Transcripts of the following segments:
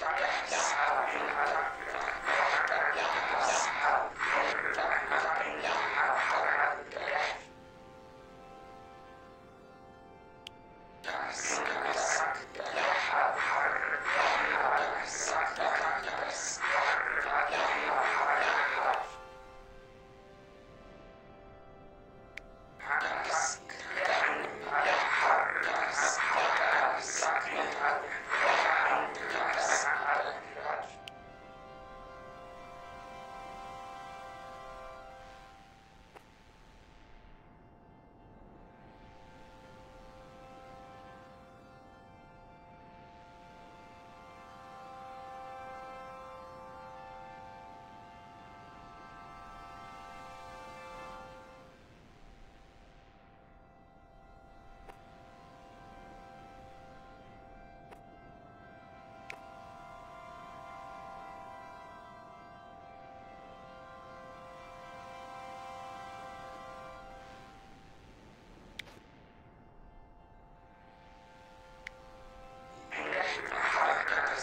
Yeah.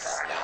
Yeah.